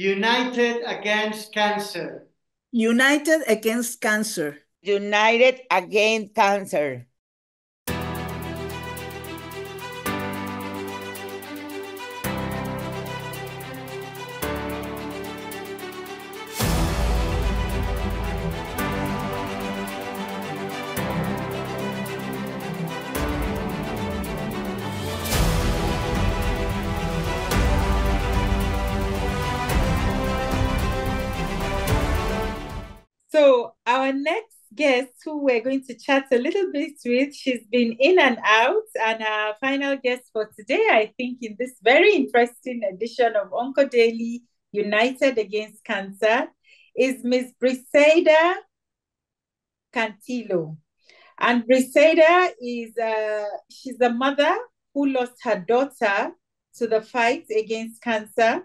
United Against Cancer. United Against Cancer. United Against Cancer. Our next guest who we're going to chat a little bit with, she's been in and out, and our final guest for today, I think, in this very interesting edition of Onco Daily United Against Cancer, is Miss Briseida Cantillo. And Briseida is uh, she's a mother who lost her daughter to the fight against cancer,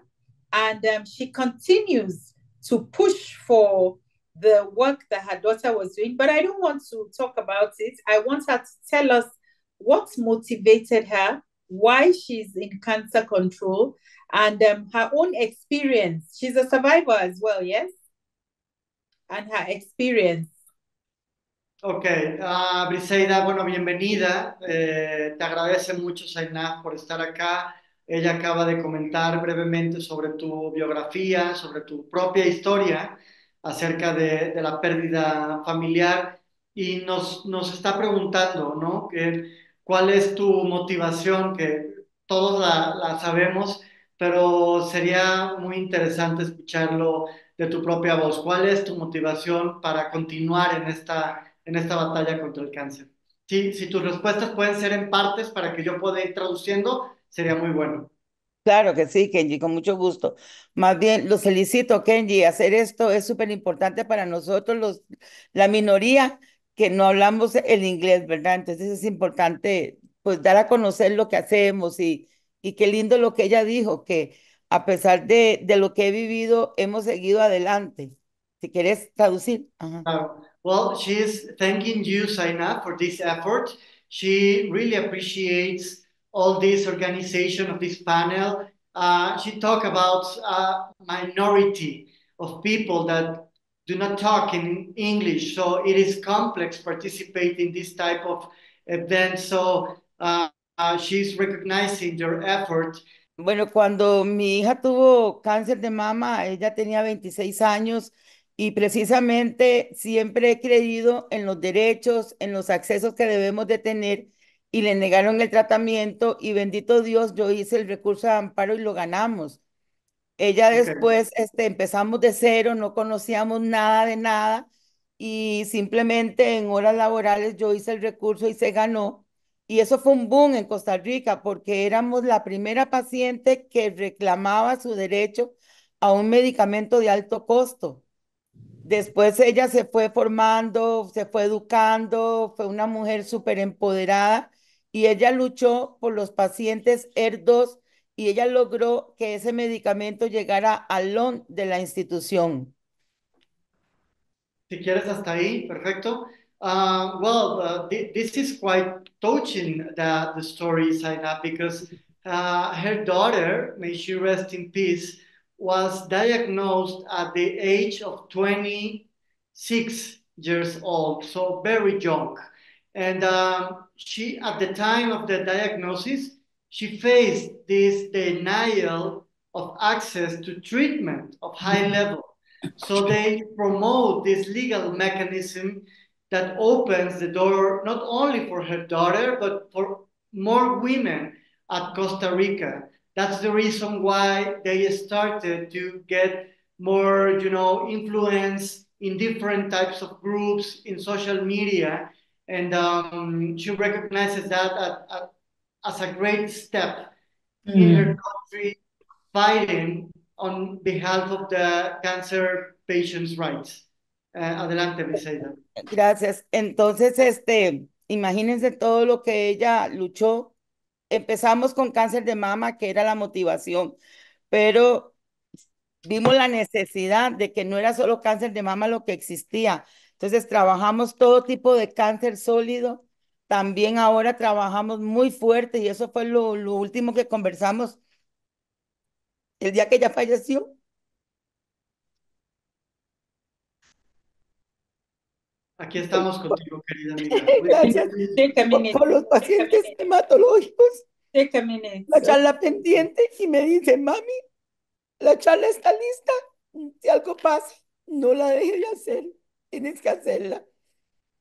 and um, she continues to push for the work that her daughter was doing, but I don't want to talk about it. I want her to tell us what motivated her, why she's in cancer control, and um, her own experience. She's a survivor as well, yes? And her experience. Ok, uh, Briseida, bueno, bienvenida. Eh, te agradece mucho, Zainab, por estar acá. Ella acaba de comentar brevemente sobre tu biografía, sobre tu propia historia. Acerca de, la pérdida familiar y nos, está preguntando, ¿no? ¿Cuál es tu motivación? Que todos la, sabemos, pero sería muy interesante escucharlo de tu propia voz. ¿Cuál es tu motivación para continuar en esta, batalla contra el cáncer? Si tus respuestas pueden ser en partes para que yo pueda ir traduciendo, sería muy bueno. Claro que sí, Kenji, con mucho gusto. Más bien, los felicito, Kenji. Hacer esto es súper importante para nosotros, los, la minoría que no hablamos el inglés, ¿verdad? Entonces es importante pues dar a conocer lo que hacemos y, y qué lindo lo que ella dijo, que a pesar de, de lo que he vivido, hemos seguido adelante. Si quieres traducir. Ajá. Uh, well, she's thanking you, Saina, for this effort. She really appreciates all this organization of this panel. Uh, she talked about a minority of people that do not talk in English, so it is complex participate in this type of event. So uh, uh, she's recognizing their effort. Bueno, cuando mi hija tuvo cáncer de mama, ella tenía 26 años y precisamente siempre he creído en los derechos, en los accesos que debemos de tener y le negaron el tratamiento y bendito Dios, yo hice el recurso de amparo y lo ganamos. Ella después este, empezamos de cero, no conocíamos nada de nada y simplemente en horas laborales yo hice el recurso y se ganó. Y eso fue un boom en Costa Rica porque éramos la primera paciente que reclamaba su derecho a un medicamento de alto costo. Después ella se fue formando, se fue educando, fue una mujer súper empoderada y ella luchó por los pacientes ER2 y ella logró que ese medicamento llegara al LON de la institución. Si quieres hasta ahí, perfecto. Uh, well, uh, th this is quite touching the, story, Zainab, because uh, her daughter, may she rest in peace, was diagnosed at the age of 26 years old, so very young. And um, she, at the time of the diagnosis, she faced this denial of access to treatment of high mm-hmm. level. So they promote this legal mechanism that opens the door not only for her daughter, but for more women at Costa Rica. That's the reason why they started to get more, you know, influence in different types of groups in social media and um, she recognizes that at, at, as a great step mm. in her country fighting on behalf of the cancer patients' rights. Uh, adelante, Briseida. Gracias. Entonces, este, imagínense todo lo que ella luchó. Empezamos con cáncer de mama, que era la motivación, pero vimos la necesidad de que no era solo cáncer de mama lo que existía, entonces trabajamos todo tipo de cáncer sólido. También ahora trabajamos muy fuerte y eso fue lo, último que conversamos el día que ella falleció. Aquí estamos contigo, querida amiga. Gracias. Con los pacientes hematológicos. La charla pendiente y me dice, mami, la charla está lista. Si algo pasa, no la deje de hacer. Tienes que hacerla.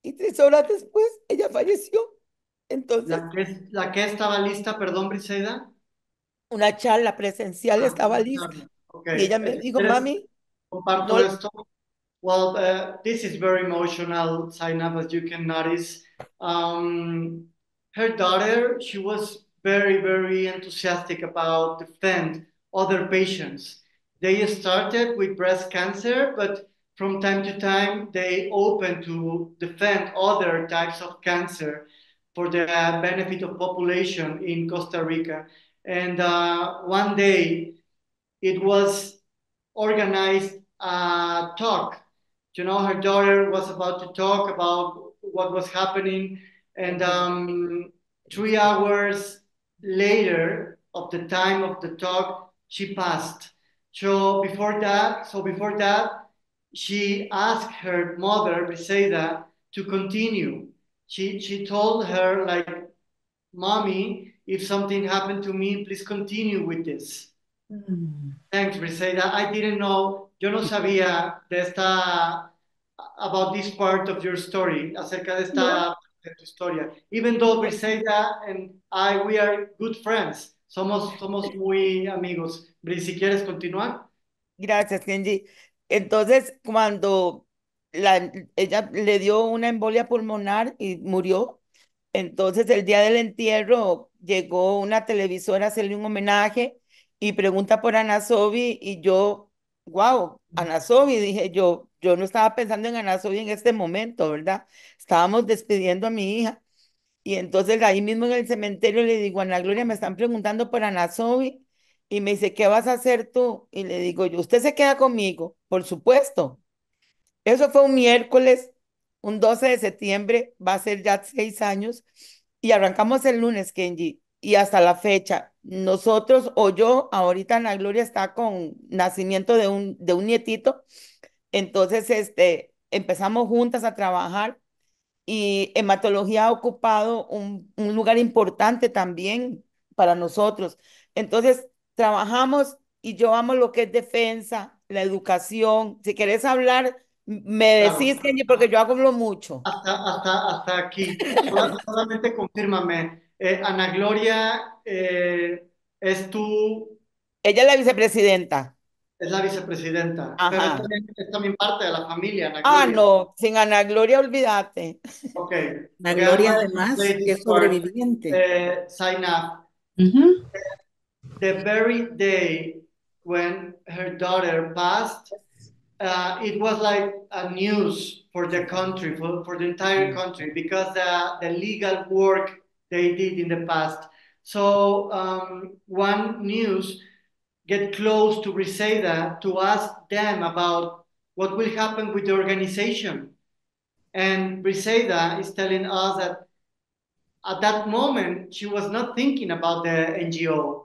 Y tres horas después, ella falleció. Entonces, La que, la que estaba lista, perdón, Briseida. una charla presencial Ah, estaba lista. charla. Ok. Y ella me dijo, ¿Quieres mami, comparto no- esto? Well, uh, this is very emotional, Zainab, as you can notice. Um, her daughter, she was very, very enthusiastic about defend other patients. They started with breast cancer, but from time to time, they open to defend other types of cancer for the benefit of population in Costa Rica. And uh, one day, it was organized a talk. You know, her daughter was about to talk about what was happening, and um, three hours later of the time of the talk, she passed. So before that, so before that, she asked her mother, Briseida, to continue. She she told her like, "Mommy, if something happened to me, please continue with this." Hmm. Thanks, Briseida. I didn't know, yo no sabía de esta, about this part of your story, acerca de esta de tu historia. Even though Briseida and I, we are good friends. Somos, somos muy amigos. Bris, si quieres continuar. Gracias, Kenji. Entonces, cuando la, ella le dio una embolia pulmonar y murió, entonces el día del entierro llegó una televisora a hacerle un homenaje y pregunta por Ana Sobi y yo, wow, Ana Sobi, dije yo, yo no estaba pensando en Ana Sobi en este momento, ¿verdad? Estábamos despidiendo a mi hija. Y entonces ahí mismo en el cementerio le digo, Ana Gloria, me están preguntando por Ana Sobi. Y me dice, ¿qué vas a hacer tú? Y le digo yo, ¿usted se queda conmigo? Por supuesto. Eso fue un miércoles, un 12 de septiembre, va a ser ya seis años. Y arrancamos el lunes, Kenji. Y hasta la fecha, nosotros o yo, ahorita Ana Gloria está con nacimiento de un, de un nietito. Entonces, este, empezamos juntas a trabajar y hematología ha ocupado un, un lugar importante también para nosotros. Entonces, trabajamos y yo amo lo que es defensa, la educación. Si quieres hablar, me decís, Kenji, porque yo hablo mucho. Hasta, hasta, hasta aquí. Sola- solamente confírmame. Eh, Ana Gloria eh, es tu, Ella es la vicepresidenta. es la vicepresidenta, Ajá. pero es también, es también parte de la familia, Ana Ah, Gloria. no, sin Ana Gloria, olvídate. Okay. La Okay, Gloria además es sobreviviente. Uh, sign up. Mhm. The very day when her daughter passed, uh, it was like a news for the country, for, for the entire country, because the, the legal work they did in the past. So um, one news get close to Briseida to ask them about what will happen with the organization. And Briseida is telling us that at that moment, she was not thinking about the NGO.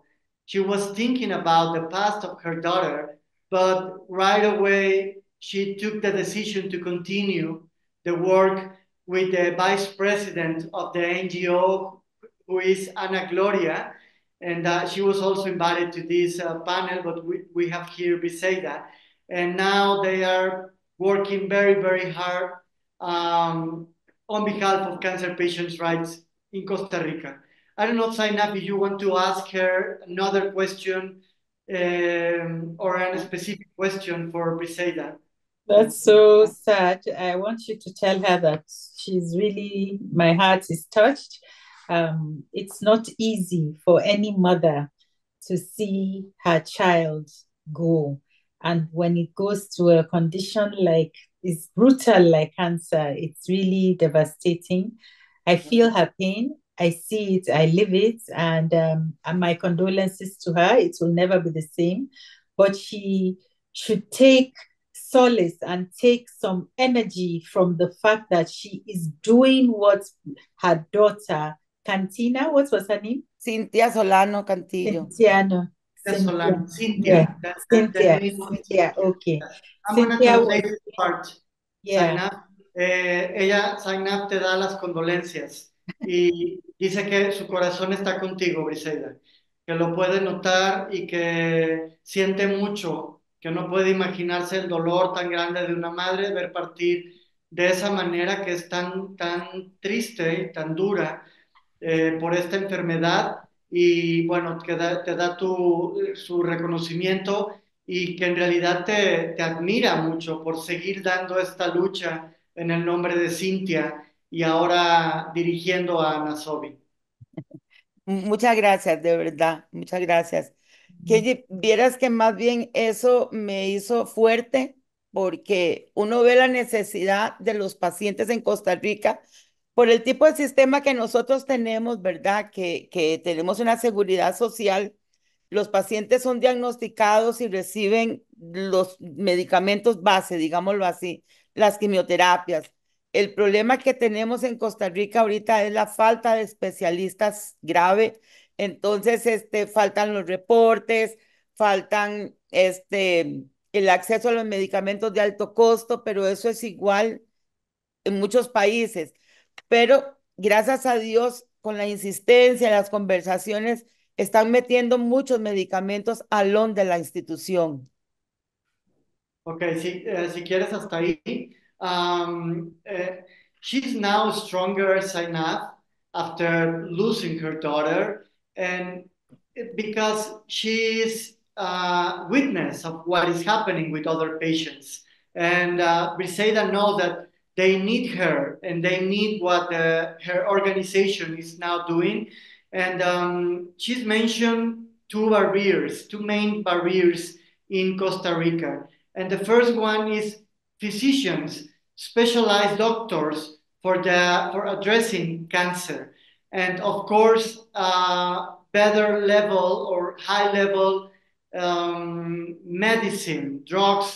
She was thinking about the past of her daughter, but right away, she took the decision to continue the work with the vice president of the NGO, who is Ana Gloria. And uh, she was also invited to this uh, panel, but we, we have here Briseida. And now they are working very, very hard um, on behalf of cancer patients' rights in Costa Rica. I don't know, Zainab, if you want to ask her another question um, or a specific question for Briseida. That's so sad. I want you to tell her that she's really, my heart is touched. Um, it's not easy for any mother to see her child go. And when it goes to a condition like is brutal like cancer, it's really devastating. I feel her pain. I see it, I live it, and um, and my condolences to her. It will never be the same, but she should take solace and take some energy from the fact that she is doing what her daughter, Cantina, what was her name? Cintia Solano Cantillo. Cintiano. That's Solano. Cynthia. Yeah. That- that- the Cynthia. name of Cynthia. Okay. I'm going to Cynthia translate was- this part. Yeah. Zainab. eh, ella, Zainab, te da las condolencias y dice que su corazón está contigo, Briseida, que lo puede notar y que siente mucho, que no puede imaginarse el dolor tan grande de una madre ver partir de esa manera que es tan, tan triste y tan dura eh, por esta enfermedad. Y bueno, que da- te da su reconocimiento y que en realidad te, te admira mucho por seguir dando esta lucha en el nombre de Cintia y ahora dirigiendo a Nasobi. Muchas gracias, de verdad, muchas gracias. Que vieras que más bien eso me hizo fuerte porque uno ve la necesidad de los pacientes en Costa Rica por el tipo de sistema que nosotros tenemos, ¿verdad? Que, que tenemos una seguridad social. Los pacientes son diagnosticados y reciben los medicamentos base, digámoslo así, las quimioterapias. El problema que tenemos en Costa Rica ahorita es la falta de especialistas grave. Entonces, este, faltan los reportes, faltan este, el acceso a los medicamentos de alto costo, pero eso es igual en muchos países. Pero gracias a Dios, con la insistencia, las conversaciones, están metiendo muchos medicamentos al on de la institución. Ok, si, eh, si quieres hasta ahí. Um, eh, she's now stronger, Zainab, after losing her daughter, and because she is a witness of what is happening with other patients. And uh, Briseida knows that they need her and they need what uh, her organization is now doing. And um, she's mentioned two barriers, two main barriers in Costa Rica. And the first one is physicians, specialized doctors for the for addressing cancer, and of course, uh, better level or high level um, medicine, drugs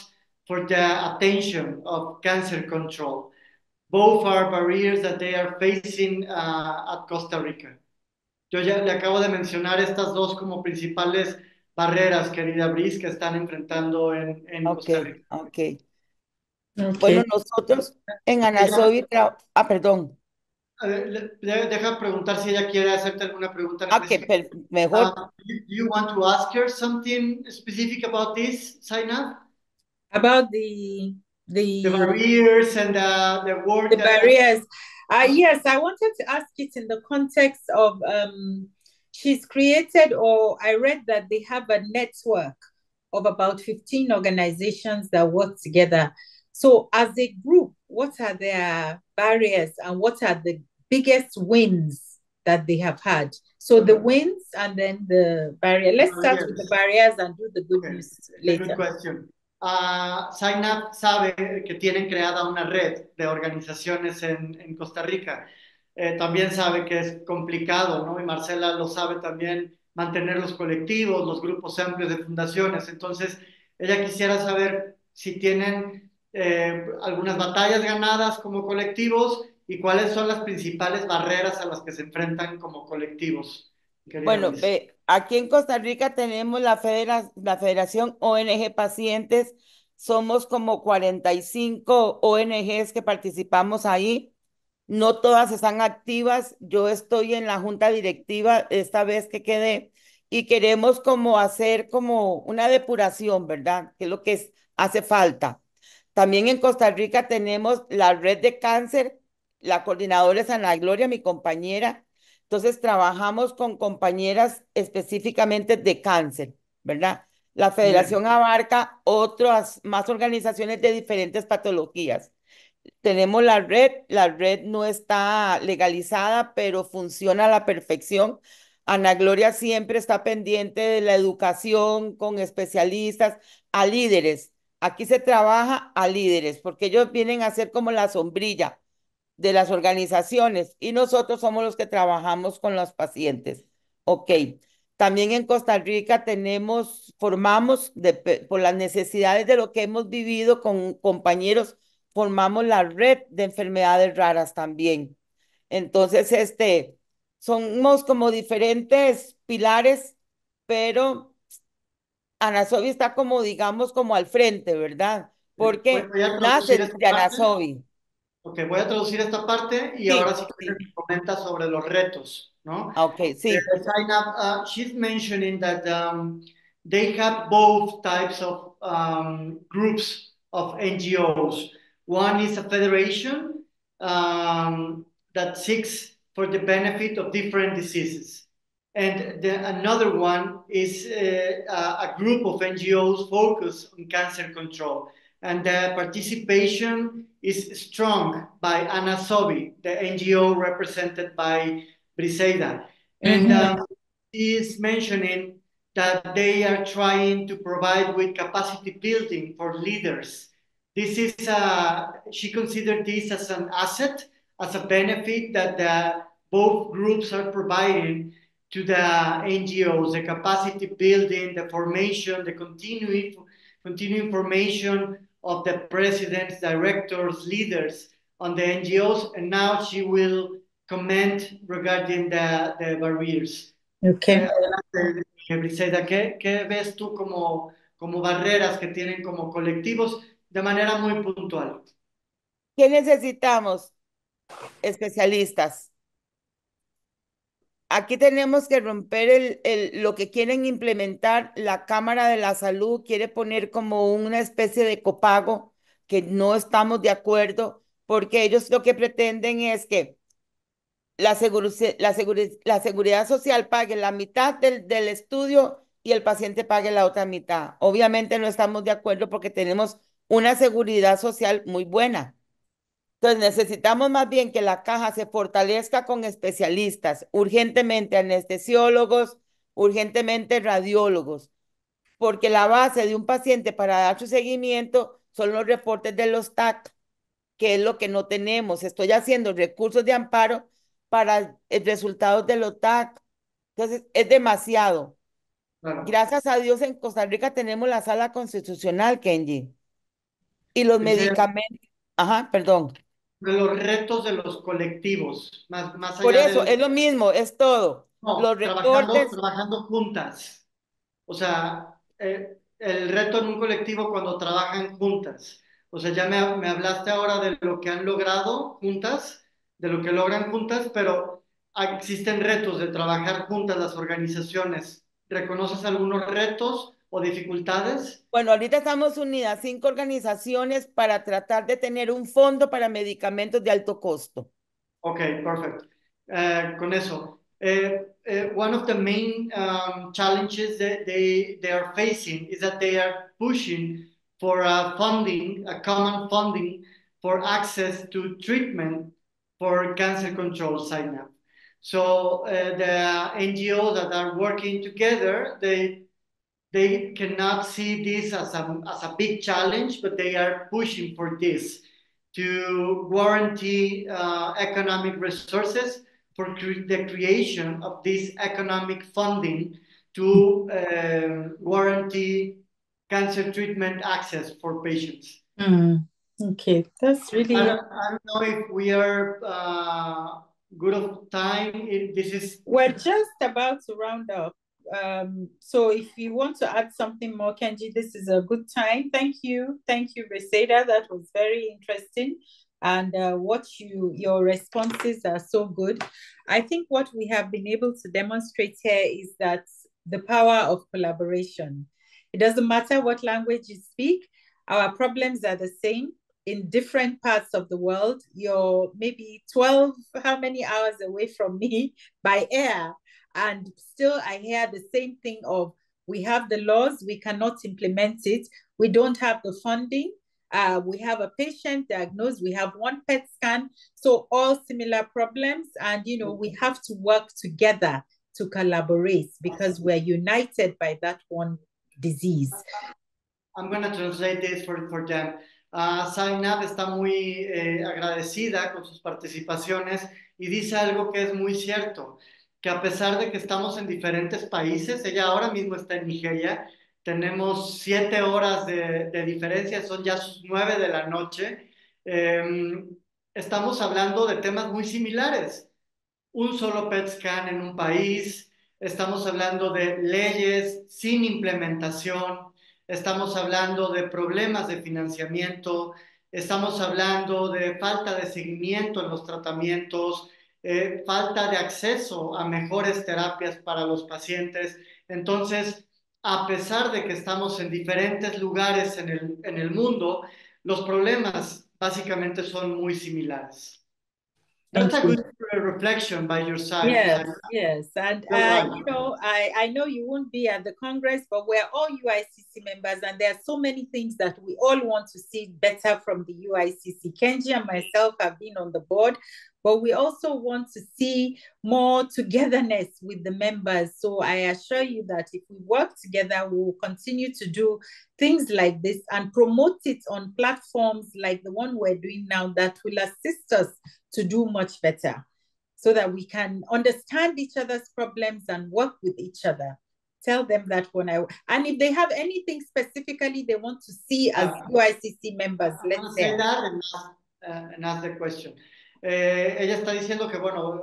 for the attention of cancer control. Both are barriers that they are facing uh, at Costa Rica. Yo ya le acabo de mencionar estas dos como principales barreras, querida Brice, que están enfrentando en, en Costa Ok, Rica. ok. Okay. Bueno, nosotros en Anasobi, ah, perdón. A ver, le- le- deja preguntar si ella quiere hacerte alguna pregunta en Ah, que específico. mejor. Uh, do you, want to ask her something specific about this, Zainab? About the The the barriers and the, the work the barriers. Uh, yes, I wanted to ask it in the context of um, she's created, or I read that they have a network of about 15 organizations that work together. So, as a group, what are their barriers and what are the biggest wins that they have had? So, the wins and then the barrier. Let's start with the barriers and do the good Okay. news a good later. question. Ah, Zainab sabe que tienen creada una red de organizaciones en, en Costa Rica. Eh, también sabe que es complicado, ¿no? Y Marcela lo sabe también, mantener los colectivos, los grupos amplios de fundaciones. Entonces, ella quisiera saber si tienen eh, algunas batallas ganadas como colectivos y cuáles son las principales barreras a las que se enfrentan como colectivos. Bueno, ve, aquí en Costa Rica tenemos la, federa- la Federación ONG Pacientes. Somos como 45 ONGs que participamos ahí. No todas están activas. Yo estoy en la junta directiva esta vez que quedé y queremos como hacer como una depuración, ¿verdad? Que es lo que hace falta. También en Costa Rica tenemos la red de cáncer. La coordinadora es Ana Gloria, mi compañera. Entonces trabajamos con compañeras específicamente de cáncer, ¿verdad? La federación abarca otras más organizaciones de diferentes patologías. Tenemos la red, la red no está legalizada, pero funciona a la perfección. Ana Gloria siempre está pendiente de la educación con especialistas, a líderes. Aquí se trabaja a líderes, porque ellos vienen a ser como la sombrilla de las organizaciones y nosotros somos los que trabajamos con los pacientes. Ok. También en Costa Rica tenemos, formamos por las necesidades de lo que hemos vivido con compañeros, formamos la red de enfermedades raras también. Entonces, este, somos como diferentes pilares, pero Anasobi está como, digamos, como al frente, ¿verdad? Porque nace de. Anasobi. Ok, voy a traducir esta parte y Sí, ahora sí sí. comenta sobre los retos, ¿no? Ah, Ok, sí. Uh, she's mentioning that um, they have both types of um, groups of NGOs. One is a federation um, that seeks for the benefit of different diseases. And the, another one is uh, a, a group of NGOs focused on cancer control. And the participation is strong by Anna Sobi, the NGO represented by Briseida. And Mhm. um, he is mentioning that they are trying to provide with capacity building for leaders. This is, uh, she considered this as an asset, as a benefit that the, both groups are providing to the NGOs, the capacity building, the formation, the continuing, continuing formation of the presidents, directors, leaders on the NGOs. And now she will comment regarding the, the barriers. Okay. Briseida, ¿qué, qué ves tú como, como barreras que tienen como colectivos de manera muy puntual? ¿Qué necesitamos? Especialistas. Aquí tenemos que romper lo que quieren implementar. La Cámara de la Salud quiere poner como una especie de copago que no estamos de acuerdo porque ellos lo que pretenden es que la, seguru- la, seguri- la seguridad social pague la mitad del, del estudio y el paciente pague la otra mitad. Obviamente no estamos de acuerdo porque tenemos una seguridad social muy buena. Entonces necesitamos más bien que la caja se fortalezca con especialistas, urgentemente anestesiólogos, urgentemente radiólogos, porque la base de un paciente para dar su seguimiento son los reportes de los TAC, que es lo que no tenemos. Estoy haciendo recursos de amparo para el resultado de los TAC. Entonces es demasiado. Claro. Gracias a Dios en Costa Rica tenemos la sala constitucional, Kenji. Y los medicamentos. Ajá, perdón. De los retos de los colectivos, más, más Por allá eso, del- es lo mismo, es todo. No, Los trabajando, recortes, trabajando juntas. O sea, eh, el reto en un colectivo cuando trabajan juntas. O sea, ya me, me hablaste ahora de lo que han logrado juntas, de lo que logran juntas, pero existen retos de trabajar juntas las organizaciones. ¿Reconoces algunos retos o dificultades? bueno, ahorita estamos unidas cinco organizaciones para tratar de tener un fondo para medicamentos de alto costo. Okay, perfect. Uh, con eso, uh, uh, one of the main um, challenges that they they are facing is that they are pushing for a funding, a common funding for access to treatment for cancer control sign up. So uh, the NGOs that are working together, they they cannot see this as a, as a big challenge, but they are pushing for this to guarantee uh, economic resources for cre- the creation of this economic funding to um, guarantee cancer treatment access for patients. Mm, okay, that's really I don't, I don't know if we are uh, good of time. This is We're just about to round up. Um, so if you want to add something more, Kenji, this is a good time. Thank you. Thank you, Reseda. That was very interesting. And uh, what you your responses are so good. I think what we have been able to demonstrate here is that the power of collaboration. It doesn't matter what language you speak, our problems are the same in different parts of the world. You're maybe 12, how many hours away from me by air? And still, I hear the same thing of we have the laws, we cannot implement it, we don't have the funding. Uh, we have a patient diagnosed, we have one PET scan, so all similar problems, and you know we have to work together to collaborate because we're united by that one disease. I'm going to translate this for, for them. Uh, Zainab está muy eh, agradecida con sus participaciones y dice algo que es muy cierto, que a pesar de que estamos en diferentes países, ella ahora mismo está en Nigeria, tenemos siete horas de, de diferencia, son ya sus nueve de la noche, eh, estamos hablando de temas muy similares. Un solo PET scan en un país, estamos hablando de leyes sin implementación, estamos hablando de problemas de financiamiento, estamos hablando de falta de seguimiento en los tratamientos, eh, falta de acceso a mejores terapias para los pacientes. Entonces, a pesar de que estamos en diferentes lugares en el, en el mundo, los problemas básicamente son muy similares. That's a good reflection by your side. Yes, yes. And, uh, you know, I, I know you won't be at the Congress, but we're all UICC members, and there are so many things that we all want to see better from the UICC. Kenji and myself have been on the board, but we also want to see more togetherness with the members. So I assure you that if we work together, we will continue to do things like this and promote it on platforms like the one we're doing now that will assist us to do much better so that we can understand each other's problems and work with each other. Tell them that when I and if they have anything specifically they want to see as UICC members, let's say. that and ask, uh, and question. Eh, ella está diciendo que, bueno,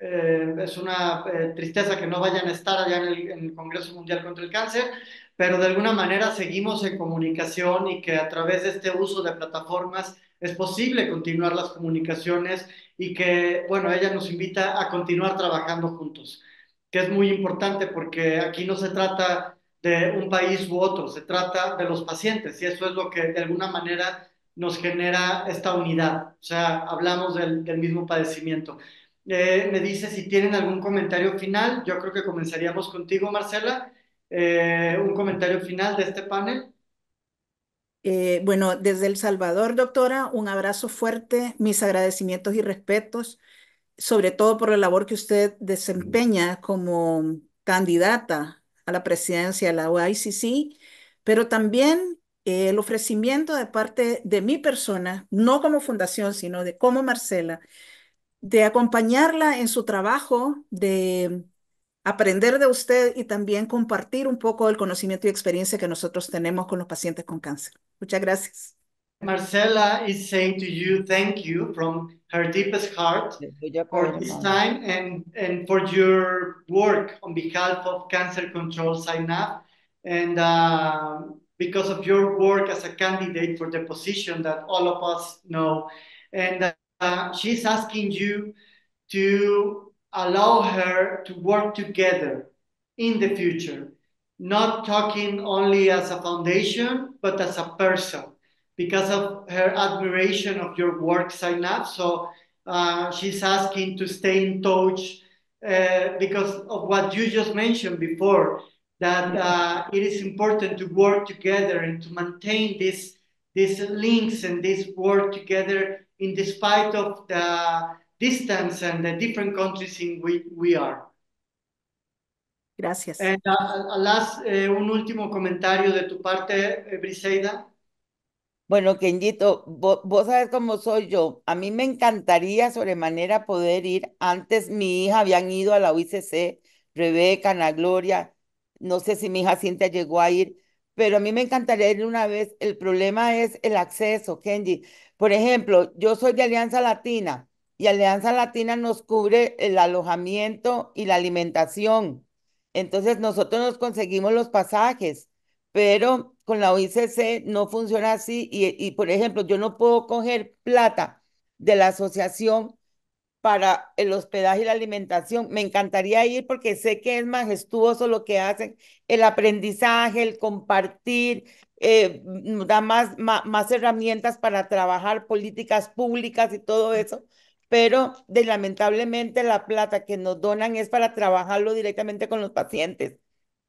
eh, es una eh, tristeza que no vayan a estar allá en el, en el Congreso Mundial contra el Cáncer, pero de alguna manera seguimos en comunicación y que a través de este uso de plataformas es posible continuar las comunicaciones y que, bueno, ella nos invita a continuar trabajando juntos, que es muy importante porque aquí no se trata de un país u otro, se trata de los pacientes y eso es lo que de alguna manera nos genera esta unidad, o sea, hablamos del, mismo padecimiento. Eh, me dice si tienen algún comentario final, yo creo que comenzaríamos contigo, Marcela, Eh, un comentario final de este panel. Eh, bueno, desde El Salvador, doctora, un abrazo fuerte, mis agradecimientos y respetos, sobre todo por la labor que usted desempeña como candidata a la presidencia de la OICC, pero también el ofrecimiento de parte de mi persona, no como fundación, sino de como Marcela, de acompañarla en su trabajo, de aprender de usted y también compartir un poco el conocimiento y experiencia que nosotros tenemos con los pacientes con cáncer. Muchas gracias. Marcela is saying to you, thank you from her deepest heart for this time and, and for your work on behalf of Cancer Control Sign Up. And uh, because of your work as a candidate for the position that all of us know. And uh, she's asking you to allow her to work together in the future, not talking only as a foundation, but as a person because of her admiration of your work up. So uh, she's asking to stay in touch uh, because of what you just mentioned before, that uh, it is important to work together and to maintain this, these links and this work together in despite of the distance and the different countries in which we are. Gracias. And uh, last, eh, un último comentario de tu parte, eh, Briseida. Bueno, Kenjito, vos, vos sabes cómo soy yo. A mí me encantaría sobremanera poder ir. Antes mi hija habían ido a la UICC, Rebeca, Ana Gloria. No sé si mi hija Cintia llegó a ir, pero a mí me encantaría ir una vez. El problema es el acceso, Kenji. Por ejemplo, yo soy de Alianza Latina y Alianza Latina nos cubre el alojamiento y la alimentación. Entonces nosotros nos conseguimos los pasajes, pero con la OICC no funciona así y, y, por ejemplo, yo no puedo coger plata de la asociación para el hospedaje y la alimentación. Me encantaría ir porque sé que es majestuoso lo que hacen, el aprendizaje, el compartir, eh, da más, más, más herramientas para trabajar políticas públicas y todo eso pero de, lamentablemente la plata que nos donan es para trabajarlo directamente con los pacientes.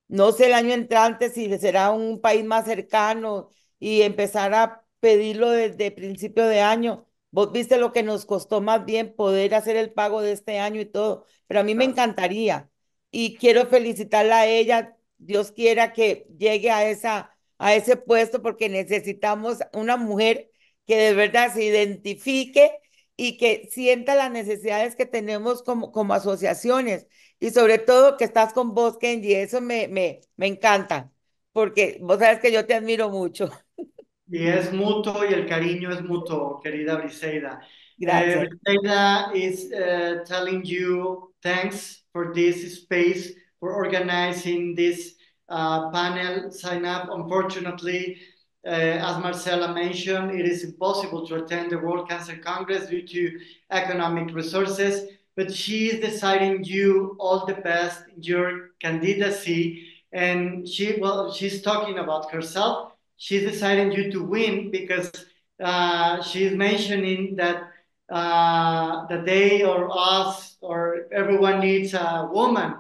No sé el año entrante si será un país más cercano y empezar a pedirlo desde principio de año. Vos viste lo que nos costó más bien poder hacer el pago de este año y todo, pero a mí me encantaría y quiero felicitarla a ella. Dios quiera que llegue a, esa, a ese puesto porque necesitamos una mujer que de verdad se identifique y que sienta las necesidades que tenemos como, como asociaciones y sobre todo que estás con vos, Kenji, eso me, me, me encanta, porque vos sabes que yo te admiro mucho. Y es mutuo y el cariño es mutuo, querida Briseida. Gracias. Uh, Briseida is uh, telling you thanks for this space, for organizing this uh, panel sign up. Unfortunately, uh, as Marcela mentioned, it is impossible to attend the World Cancer Congress due to economic resources, but she is deciding you all the best in your candidacy. And she, well, she's talking about herself. She's deciding you to win because uh, she's mentioning that uh, that they or us or everyone needs a woman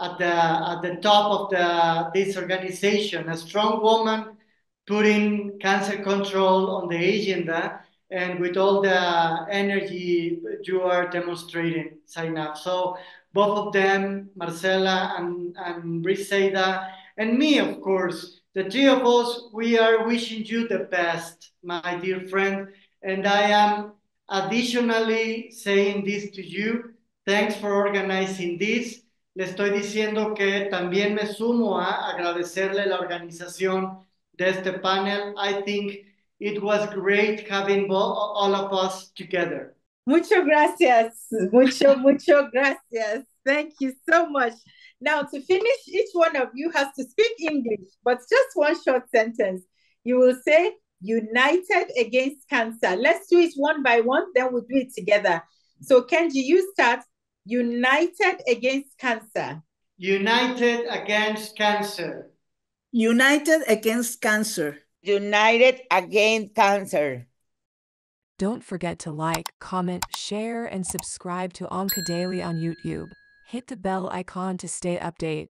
at the at the top of the this organization, a strong woman putting cancer control on the agenda and with all the energy you are demonstrating, Zainab. So both of them, Marcela and, and Briseida, and me, of course, the three of us, we are wishing you the best, my dear friend. And I am additionally saying this to you. Thanks for organizing this. Le estoy diciendo que también me sumo a agradecerle la organización de este panel. I think it was great having all of us together. Muchas gracias. Mucho, mucho gracias. Thank you so much. Now, to finish, each one of you has to speak English, but just one short sentence. You will say, United Against Cancer. Let's do it one by one, then we'll do it together. So, Kenji, you start. United Against Cancer. United Against Cancer. United Against Cancer. United Against Cancer. Don't forget to like, comment, share, and subscribe to Onca Daily on YouTube. Hit the bell icon to stay update.